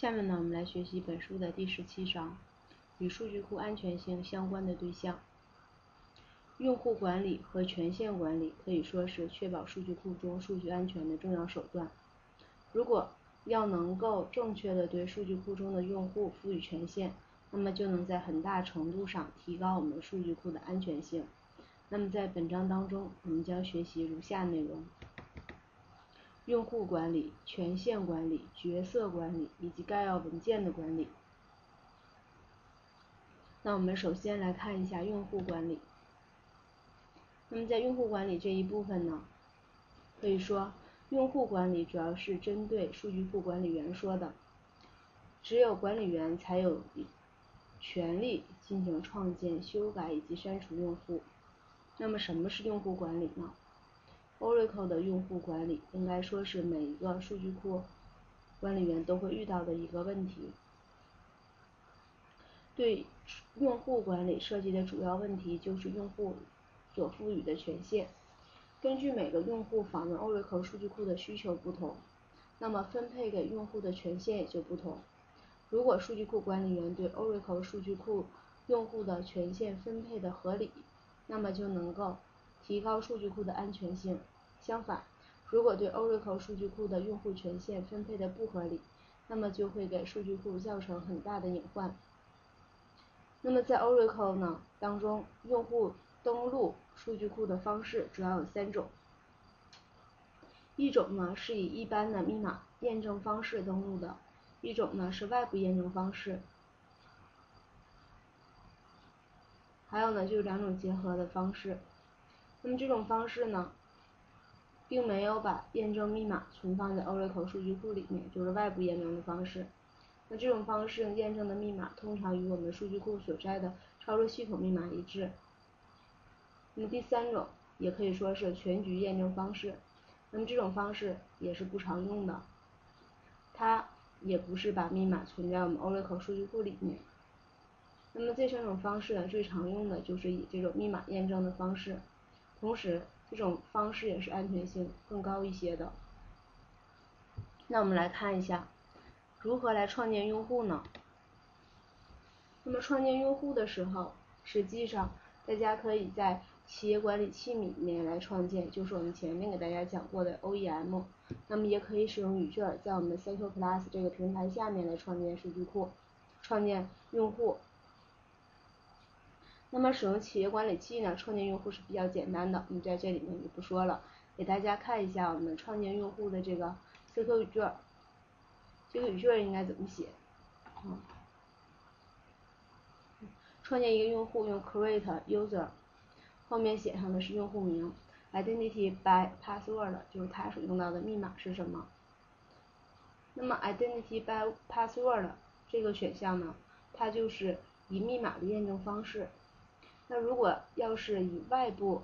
下面呢，我们来学习本书的第十七章，与数据库安全性相关的对象。用户管理和权限管理可以说是确保数据库中数据安全的重要手段。如果要能够正确的对数据库中的用户赋予权限，那么就能在很大程度上提高我们数据库的安全性。那么在本章当中，我们将学习如下内容。用户管理、权限管理、角色管理以及概要文件的管理。那我们首先来看一下用户管理。那么在用户管理这一部分呢，可以说用户管理主要是针对数据库管理员说的。只有管理员才有权利进行创建、修改以及删除用户。那么什么是用户管理呢？Oracle 的用户管理应该说是每一个数据库管理员都会遇到的一个问题。对用户管理涉及的主要问题就是用户所赋予的权限。根据每个用户访问 Oracle 数据库的需求不同，那么分配给用户的权限也就不同。如果数据库管理员对 Oracle 数据库用户的权限分配的合理，那么就能够。提高数据库的安全性。相反，如果对 Oracle 数据库的用户权限分配的不合理，那么就会给数据库造成很大的隐患。那么在 Oracle 呢当中，用户登录数据库的方式主要有三种。一种呢是以一般的密码验证方式登录的，一种呢是外部验证方式，还有呢就是两种结合的方式。那么这种方式呢，并没有把验证密码存放在 Oracle 数据库里面，就是外部验证的方式。那这种方式验证的密码通常与我们数据库所在的操作系统密码一致。那么第三种也可以说是全局验证方式，那么这种方式也是不常用的，它也不是把密码存在我们 Oracle 数据库里面。那么这三种方式呢，最常用的就是以这种密码验证的方式。同时，这种方式也是安全性更高一些的。那我们来看一下，如何来创建用户呢？那么创建用户的时候，实际上大家可以在企业管理器里面来创建，就是我们前面给大家讲过的 OEM。那么也可以使用语句在我们的 Central Plus 这个平台下面来创建数据库，创建用户。那么使用企业管理器呢，创建用户是比较简单的，我们在这里面就不说了，给大家看一下我们创建用户的这个 SQL 语句，这个语句应该怎么写？嗯，创建一个用户用 create user，后面写上的是用户名，identity by password 就是他所用到的密码是什么？那么 identity by password 这个选项呢，它就是以密码的验证方式。那如果要是以外部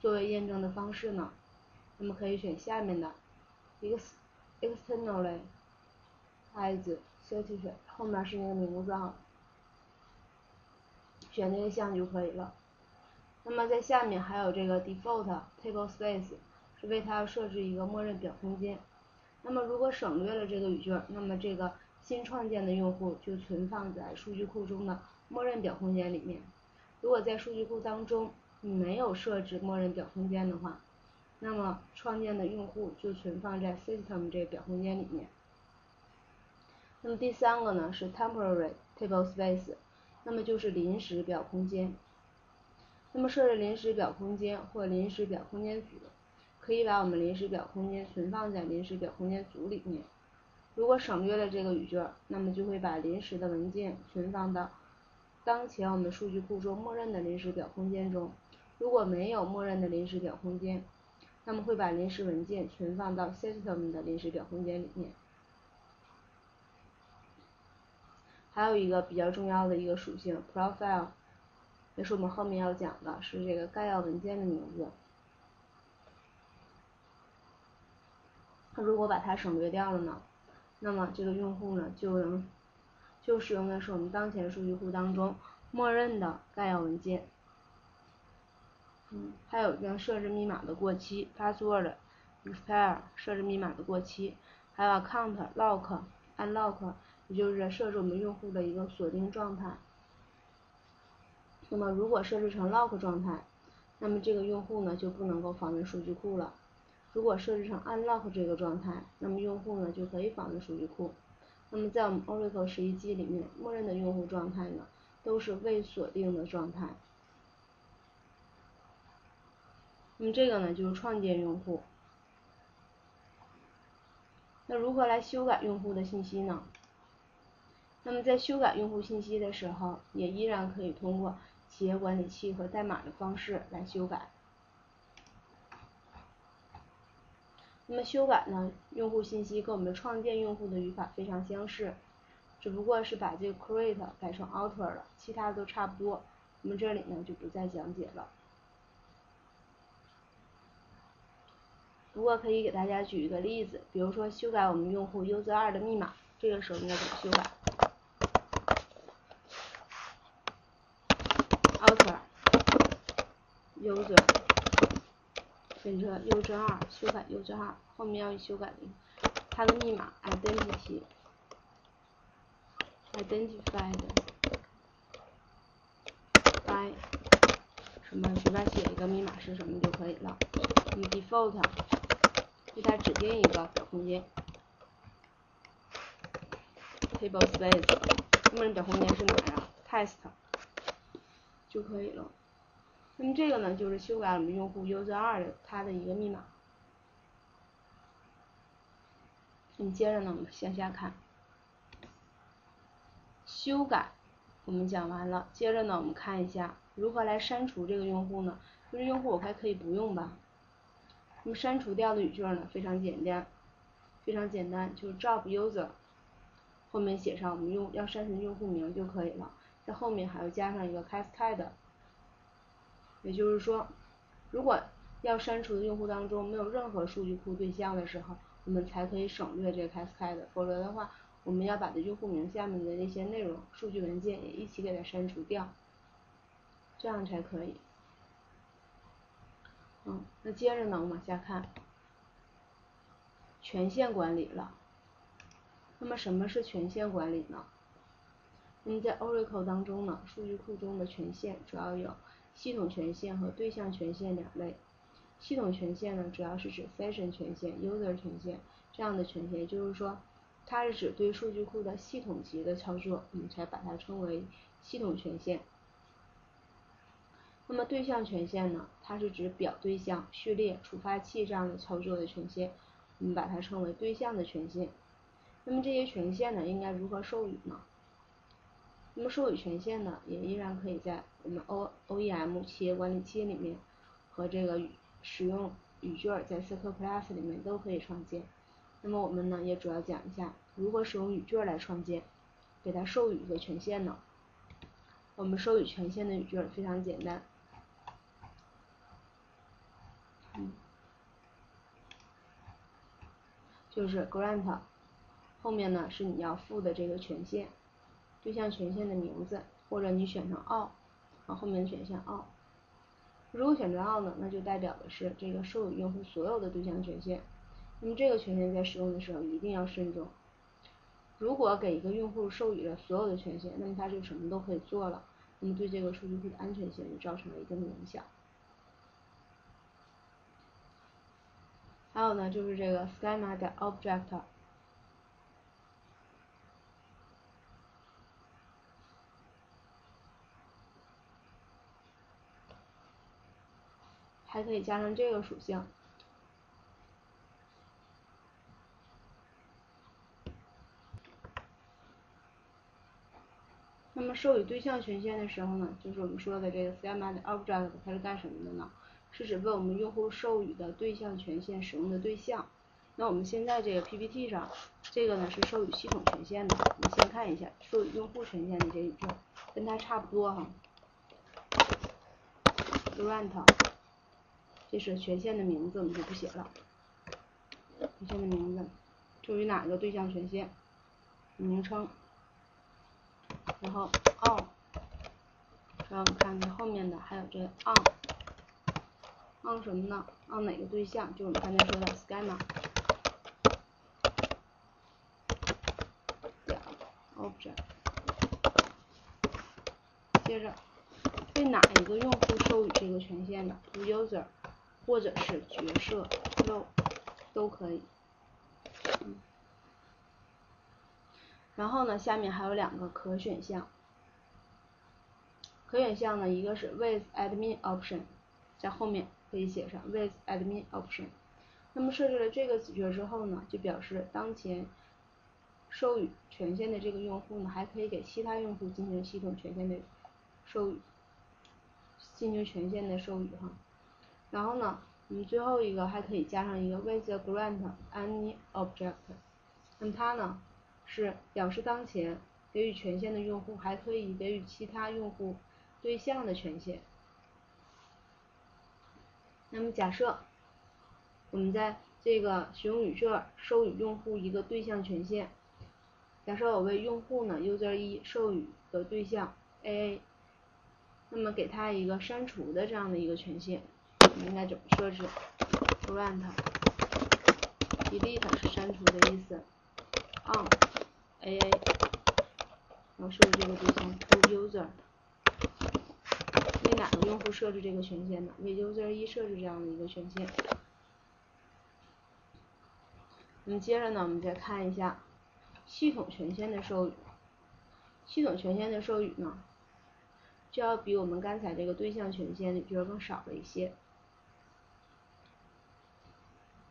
作为验证的方式呢，那么可以选下面的，ex externally as certificate 后面是那个名字哈，选那个项就可以了。那么在下面还有这个 default table space 是为它设置一个默认表空间。那么如果省略了这个语句，那么这个新创建的用户就存放在数据库中的默认表空间里面。如果在数据库当中你没有设置默认表空间的话，那么创建的用户就存放在 system 这个表空间里面。那么第三个呢是 temporary table space，那么就是临时表空间。那么设置临时表空间或临时表空间组，可以把我们临时表空间存放在临时表空间组里面。如果省略了这个语句，那么就会把临时的文件存放到。当前我们数据库中默认的临时表空间中，如果没有默认的临时表空间，那么会把临时文件存放到 system 的临时表空间里面。还有一个比较重要的一个属性 profile，也是我们后面要讲的，是这个概要文件的名字。如果把它省略掉了呢，那么这个用户呢就能。就使用的是我们当前数据库当中默认的概要文件，嗯，还有跟设置密码的过期，password expire 设置密码的过期，还有 account lock unlock，也就是设置我们用户的一个锁定状态。那么如果设置成 lock 状态，那么这个用户呢就不能够访问数据库了。如果设置成 unlock 这个状态，那么用户呢就可以访问数据库。那么在我们 Oracle 十一机里面，默认的用户状态呢都是未锁定的状态。那么这个呢就是创建用户。那如何来修改用户的信息呢？那么在修改用户信息的时候，也依然可以通过企业管理器和代码的方式来修改。那么修改呢，用户信息跟我们创建用户的语法非常相似，只不过是把这个 create 改成 alter 了，其他的都差不多。我们这里呢就不再讲解了。不过可以给大家举一个例子，比如说修改我们用户 user2 的密码，这个时候应该怎么修改？alter user 选择 user 二，修改 user 二，后面要修改它的密码 identity identified by 什么随便写一个密码是什么就可以了。你 default 给它指定一个表空间，table space，那么表空间是哪呀？test 就可以了。那么这个呢，就是修改我们用户 user 二的它的一个密码。那么接着呢，我们向下看，修改我们讲完了，接着呢，我们看一下如何来删除这个用户呢？就是用户我还可以不用吧？那么删除掉的语句呢，非常简单，非常简单，就是 drop user，后面写上我们用要删除用户名就可以了，在后面还要加上一个 cascade，也就是说，如果要删除的用户当中没有任何数据库对象的时候，我们才可以省略这个 cascade，否则的话，我们要把这用户名下面的那些内容、数据文件也一起给它删除掉，这样才可以。嗯，那接着呢，我们往下看，权限管理了。那么什么是权限管理呢？那么在 Oracle 当中呢，数据库中的权限主要有系统权限和对象权限两类。系统权限呢，主要是指 Session 权限、User 权限这样的权限，就是说，它是指对数据库的系统级的操作，我们才把它称为系统权限。那么对象权限呢？它是指表对象、序列、触发器这样的操作的权限，我们把它称为对象的权限。那么这些权限呢，应该如何授予呢？那么授予权限呢，也依然可以在我们 O OEM 企业管理器里面和这个使用语句在 SQL Plus 里面都可以创建。那么我们呢，也主要讲一下如何使用语句来创建，给它授予一个权限呢？我们授予权限的语句非常简单。嗯就是 grant，后面呢是你要付的这个权限，对象权限的名字，或者你选成 all，啊后面选项 all，如果选择 all 呢，那就代表的是这个授予用户所有的对象权限，那么这个权限在使用的时候一定要慎重，如果给一个用户授予了所有的权限，那么他就什么都可以做了，那么对这个数据库的安全性就造成了一定的影响。还有呢，就是这个 schema 的 object，还可以加上这个属性。那么授予对象权限的时候呢，就是我们说的这个 schema 的 object，它是干什么的呢？是指为我们用户授予的对象权限使用的对象。那我们现在这个 PPT 上，这个呢是授予系统权限的。我们先看一下授予用户权限的这语句，跟它差不多哈。Grant，这是权限的名字，我们就不写了。权限的名字，授予哪个对象权限？名称。然后 on，然后我们看看后面的还有这个 on。on 什么呢？on 哪个对象？就我们刚才说的 schema。object。接着，对哪一个用户授予这个权限的？user 或者是角色又都可以。然后呢，下面还有两个可选项。可选项呢，一个是 with admin option，在后面可以写上 with admin option。那么设置了这个子句之后呢，就表示当前授予权限的这个用户呢，还可以给其他用户进行系统权限的授予，进行权限的授予哈。然后呢，我们最后一个还可以加上一个 with grant any object，那么它呢是表示当前给予权限的用户还可以给予其他用户对象的权限。那么假设我们在这个使用语这儿授予用户一个对象权限，假设我为用户呢 user 一授予的对象 A，那么给他一个删除的这样的一个权限，应该怎么设置？grant，delete 是删除的意思，on A A，然后设置这个对象 to user，为哪个用户设置这个权限呢？为 user 一设置这样的一个权限。那么接着呢，我们再看一下系统权限的授予。系统权限的授予呢，就要比我们刚才这个对象权限里边更少了一些。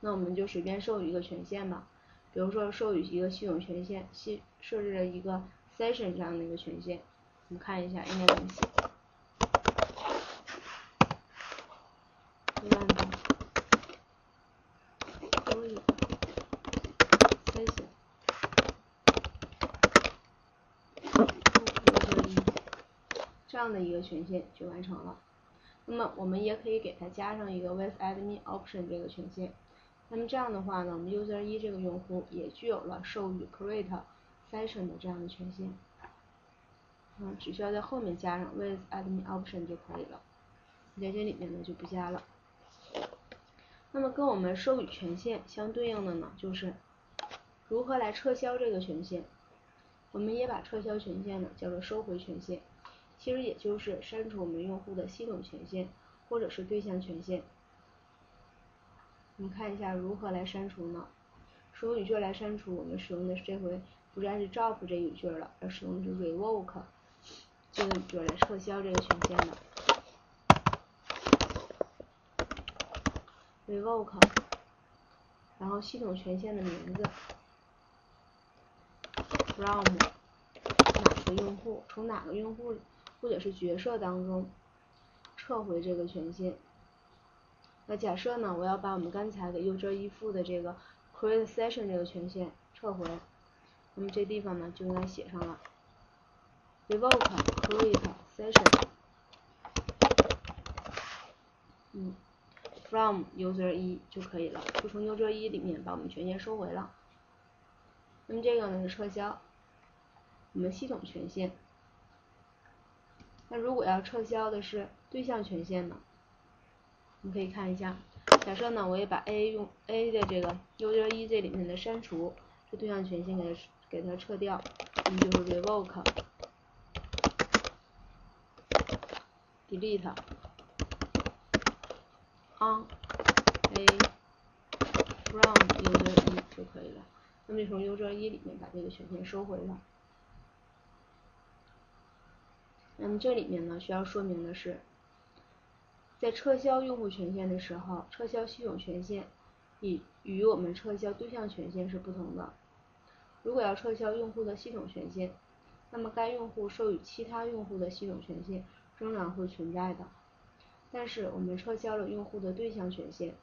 那我们就随便授予一个权限吧，比如说授予一个系统权限，系设置了一个 session 这样的一个权限，我们看一下应该怎么写。这样的一个权限就完成了。那么我们也可以给它加上一个 with admin option 这个权限。那么这样的话呢，我们 user 一这个用户也具有了授予 create session 的这样的权限。嗯，只需要在后面加上 with admin option 就可以了。在这里面呢就不加了。那么跟我们授予权限相对应的呢，就是如何来撤销这个权限。我们也把撤销权限呢叫做收回权限。其实也就是删除我们用户的系统权限或者是对象权限。我们看一下如何来删除呢？使用语句来删除，我们使用的是这回不再是 drop 这语句了，而使用的是 revoke 这个语句来撤销这个权限的。revoke，然后系统权限的名字，from 哪个用户，从哪个用户。或者是角色当中撤回这个权限。那假设呢，我要把我们刚才给 user 一附的这个 create session 这个权限撤回，那么这地方呢就应该写上了 revoke create session，嗯，from user 一就可以了，就从 user 一里面把我们权限收回了。那么这个呢是撤销我们系统权限。那如果要撤销的是对象权限呢？你可以看一下，假设呢，我也把 A 用 A 的这个 user 一这里面的删除这对象权限给它给它撤掉，那么就是 revoke delete on A from user 一就可以了。那么从 user 一里面把这个权限收回了。那么这里面呢，需要说明的是，在撤销用户权限的时候，撤销系统权限与与我们撤销对象权限是不同的。如果要撤销用户的系统权限，那么该用户授予其他用户的系统权限仍然会存在的。但是我们撤销了用户的对象权限，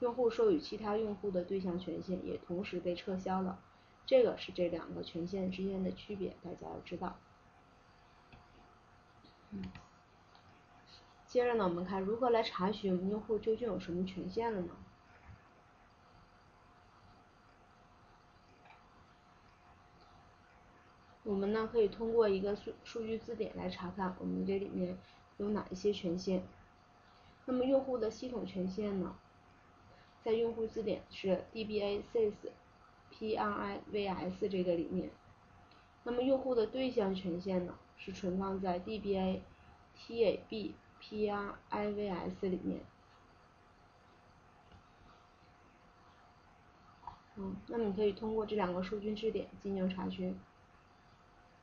用户授予其他用户的对象权限也同时被撤销了。这个是这两个权限之间的区别，大家要知道。嗯，接着呢，我们看如何来查询用户究竟有什么权限了呢？我们呢可以通过一个数数据字典来查看我们这里面有哪一些权限。那么用户的系统权限呢，在用户字典是 DBA sys PRIVS 这个里面。那么用户的对象权限呢，是存放在 DBA、TAB、PRIVS 里面。嗯，那么你可以通过这两个数据字典进行查询。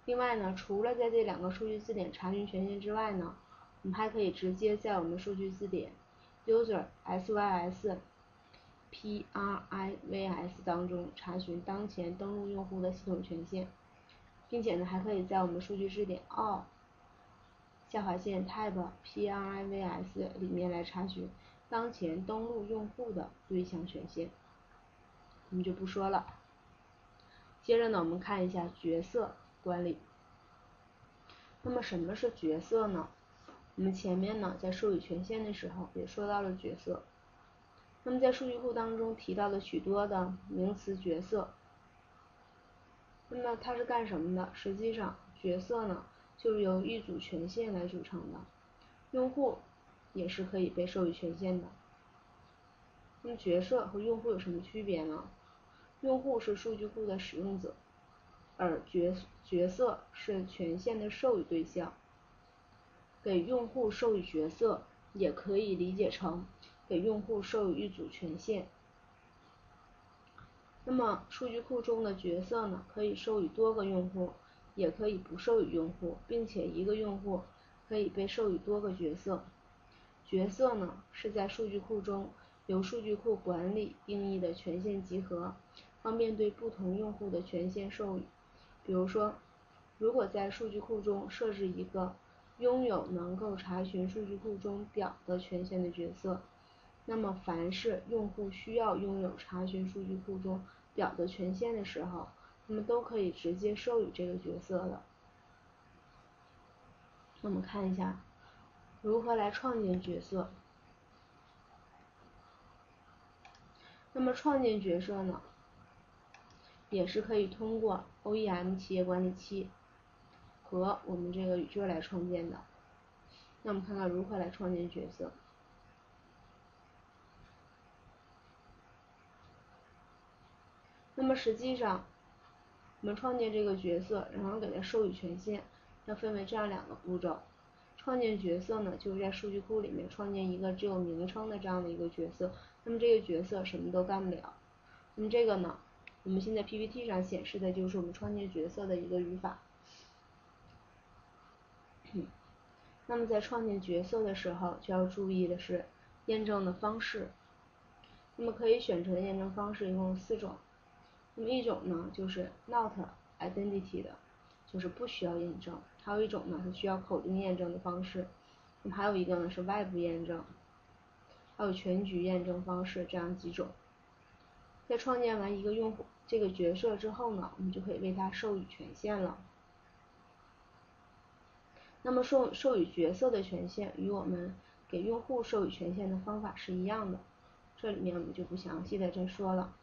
另外呢，除了在这两个数据字典查询权限之外呢，我们还可以直接在我们数据字典 user sys privs 当中查询当前登录用户的系统权限，并且呢，还可以在我们数据字典 all 下划线 tab privs 里面来查询当前登录用户的对象权限。我们就不说了。接着呢，我们看一下角色管理。那么什么是角色呢？我们前面呢在授予权限的时候也说到了角色。那么在数据库当中提到了许多的名词角色。那么它是干什么的？实际上角色呢就是由一组权限来组成的。用户也是可以被授予权限的。那么角色和用户有什么区别呢？用户是数据库的使用者，而角角色是权限的授予对象。给用户授予角色，也可以理解成给用户授予一组权限。那么数据库中的角色呢，可以授予多个用户，也可以不授予用户，并且一个用户可以被授予多个角色。角色呢，是在数据库中由数据库管理定义的权限集合。方便对不同用户的权限授予。比如说，如果在数据库中设置一个拥有能够查询数据库中表的权限的角色，那么凡是用户需要拥有查询数据库中表的权限的时候，那么都可以直接授予这个角色的。那我们看一下如何来创建角色。那么创建角色呢？也是可以通过 OEM 企业管理器和我们这个宇宙来创建的。那我们看看如何来创建角色。那么实际上，我们创建这个角色，然后给它授予权限，要分为这样两个步骤。创建角色呢，就是在数据库里面创建一个只有名称的这样的一个角色。那么这个角色什么都干不了。那么这个呢？我们现在 PPT 上显示的就是我们创建角色的一个语法。那么在创建角色的时候，就要注意的是验证的方式。那么可以选择的验证方式一共有四种。那么一种呢就是 not identity 的，就是不需要验证；还有一种呢是需要口令验证的方式。那么还有一个呢是外部验证，还有全局验证方式这样几种。在创建完一个用户这个角色之后呢，我们就可以为他授予权限了。那么授授予角色的权限与我们给用户授予权限的方法是一样的，这里面我们就不详细的再说了。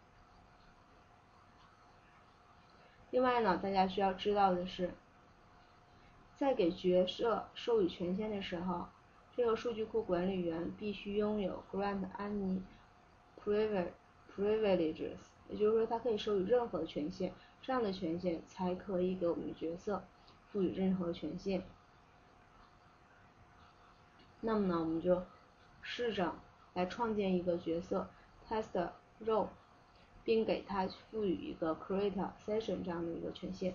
另外呢，大家需要知道的是，在给角色授予权限的时候，这个数据库管理员必须拥有 grant any privilege。privileges，也就是说，它可以授予任何权限，这样的权限才可以给我们的角色赋予任何权限。那么呢，我们就试着来创建一个角色 test role，并给它赋予一个 create session 这样的一个权限。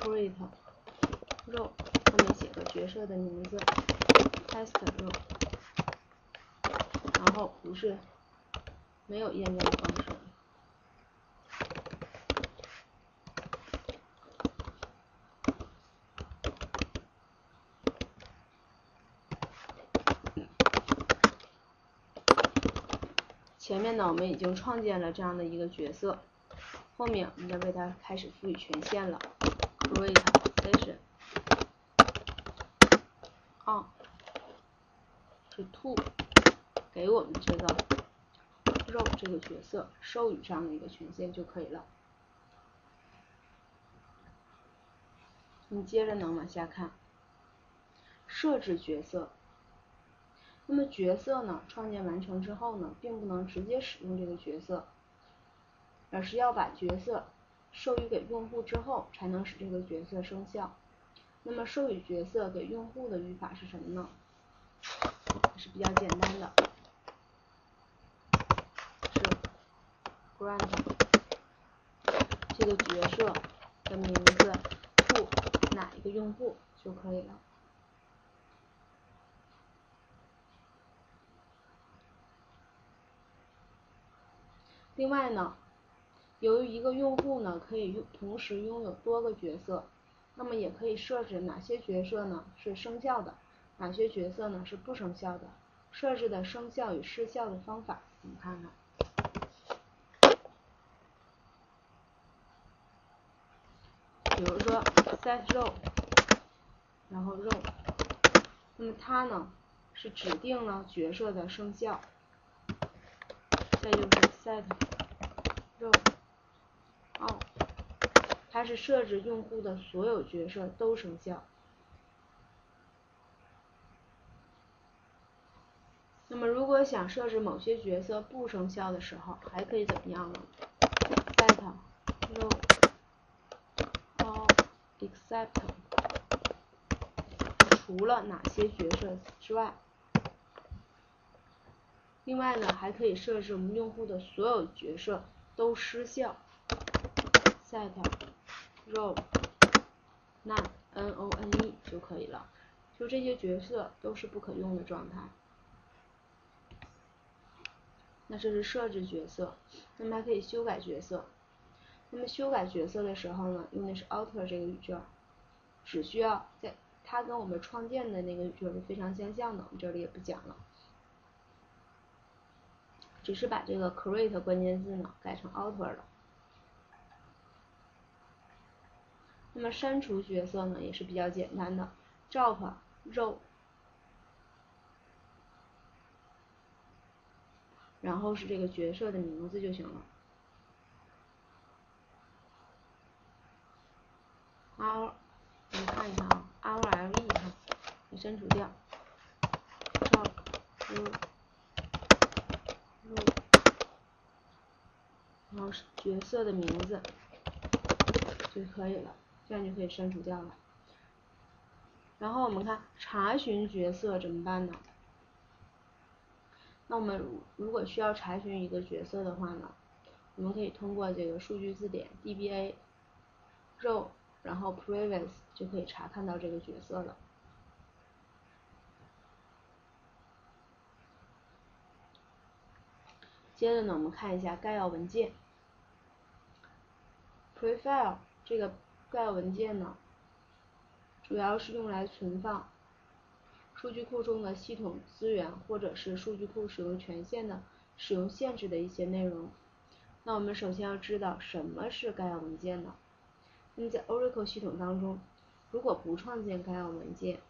create role。后面写个角色的名字，test role，然后不是没有验证的方式。前面呢，我们已经创建了这样的一个角色，后面我们再为它开始赋予权限了，create session。啊，是 to 给我们这个肉这个角色授予这样的一个权限就可以了。你接着呢往下看，设置角色。那么角色呢，创建完成之后呢，并不能直接使用这个角色，而是要把角色授予给用户之后，才能使这个角色生效。那么授予角色给用户的语法是什么呢？是比较简单的，是 grant 这个角色的名字 to 哪一个用户就可以了。另外呢，由于一个用户呢可以用同时拥有多个角色，那么也可以设置哪些角色呢是生效的，哪些角色呢是不生效的。设置的生效与失效的方法，我们看看。比如说 set row，然后 row，那么它呢是指定了角色的生效。再就是 set row all，它是设置用户的所有角色都生效。那么如果想设置某些角色不生效的时候，还可以怎么样呢？set row all except，除了哪些角色之外。另外呢，还可以设置我们用户的所有角色都失效，set row none n o n e 就可以了，就这些角色都是不可用的状态。那这是设置角色，那么还可以修改角色。那么修改角色的时候呢，用的是 alter 这个语句，只需要在它跟我们创建的那个语句是非常相像的，我们这里也不讲了。只是把这个 create 关键字呢改成 alter 了。那么删除角色呢也是比较简单的，drop row，然后是这个角色的名字就行了。r，我们看一下啊，r l e 哈，给删除掉，drop row。然后角色的名字就可以了，这样就可以删除掉了。然后我们看查询角色怎么办呢？那我们如果需要查询一个角色的话呢，我们可以通过这个数据字典 DBA row，然后 previous 就可以查看到这个角色了。接着呢，我们看一下概要文件。Prefile 这个概要文件呢，主要是用来存放数据库中的系统资源或者是数据库使用权限的使用限制的一些内容。那我们首先要知道什么是概要文件呢？那么在 Oracle 系统当中，如果不创建概要文件，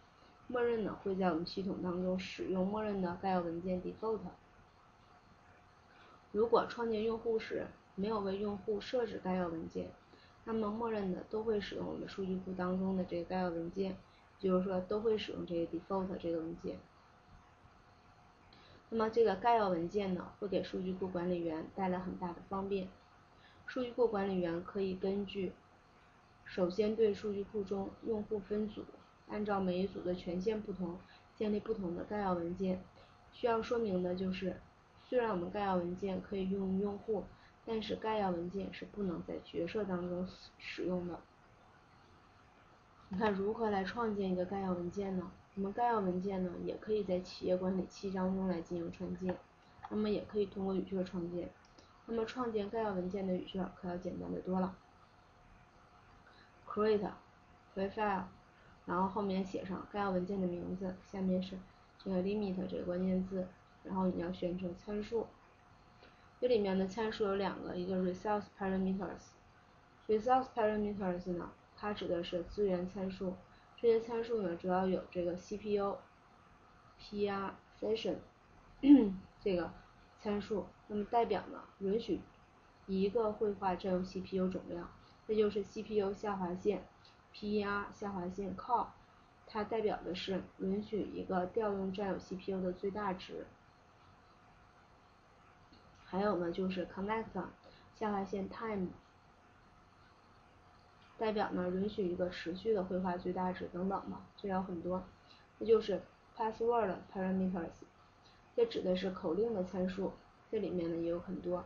默认呢会在我们系统当中使用默认的概要文件 default。如果创建用户时没有为用户设置概要文件，那么默认的都会使用我们数据库当中的这个概要文件，就是说都会使用这个 default 这个文件。那么这个概要文件呢，会给数据库管理员带来很大的方便。数据库管理员可以根据，首先对数据库中用户分组，按照每一组的权限不同，建立不同的概要文件。需要说明的就是。虽然我们概要文件可以用用户，但是概要文件是不能在角色当中使用的。你看如何来创建一个概要文件呢？我们概要文件呢，也可以在企业管理器当中来进行创建，那么也可以通过语句创建。那么创建概要文件的语句可要简单的多了。Create file，然后后面写上概要文件的名字，下面是这个 limit 这个关键字。然后你要选择参数，这里面的参数有两个，一个 resource parameters。resource parameters 呢，它指的是资源参数，这些参数呢主要有这个 CPU、PR、session 这个参数，那么代表呢允许一个绘画占用 CPU 总量，这就是 CPU 下划线 per 下划线 core 它代表的是允许一个调用占有 CPU 的最大值。还有呢，就是 connect 下划线 time，代表呢允许一个持续的绘画最大值等等吧，这有很多。这就是 password parameters，这指的是口令的参数，这里面呢也有很多，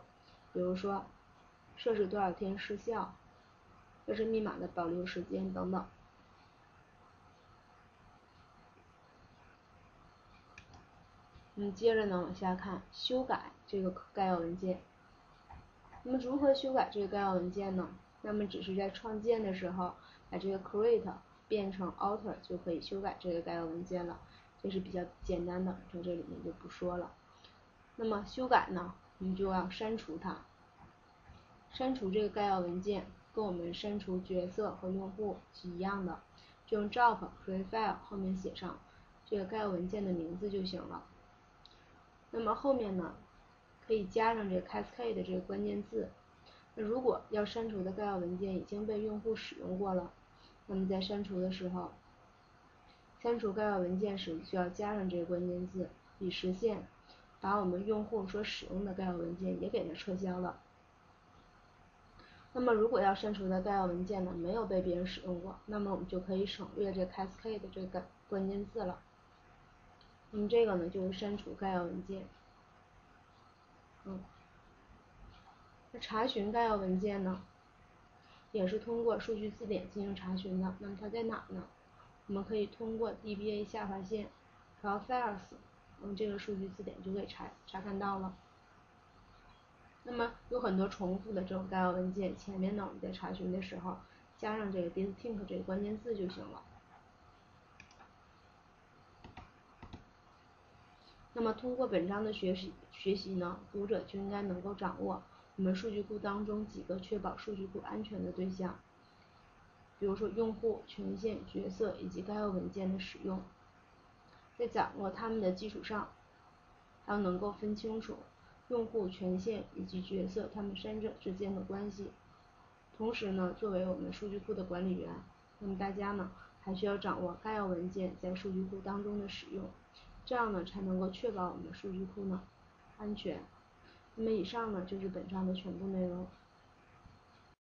比如说设置多少天失效，这是密码的保留时间等等。嗯，接着呢往下看修改这个概要文件。那么如何修改这个概要文件呢？那么只是在创建的时候把这个 create 变成 alter 就可以修改这个概要文件了，这是比较简单的，在这里面就不说了。那么修改呢，我们就要删除它。删除这个概要文件跟我们删除角色和用户是一样的，就用 drop create file 后面写上这个概要文件的名字就行了。那么后面呢，可以加上这个 cascade 的这个关键字。那如果要删除的概要文件已经被用户使用过了，那么在删除的时候，删除概要文件时需要加上这个关键字，以实现把我们用户所使用的概要文件也给它撤销了。那么如果要删除的概要文件呢没有被别人使用过，那么我们就可以省略这 cascade 这个关键字了。那么这个呢就是删除概要文件，嗯，那查询概要文件呢，也是通过数据字典进行查询的。那么它在哪呢？我们可以通过 DBA 下划线 profiles，嗯，这个数据字典就可以查查看到了。那么有很多重复的这种概要文件，前面呢我们在查询的时候加上这个 distinct 这个关键字就行了。那么通过本章的学习学习呢，读者就应该能够掌握我们数据库当中几个确保数据库安全的对象，比如说用户、权限、角色以及概要文件的使用，在掌握它们的基础上，还要能够分清楚用户、权限以及角色他们三者之间的关系。同时呢，作为我们数据库的管理员，那么大家呢还需要掌握概要文件在数据库当中的使用。这样呢，才能够确保我们的数据库呢安全。那么以上呢就是本章的全部内容。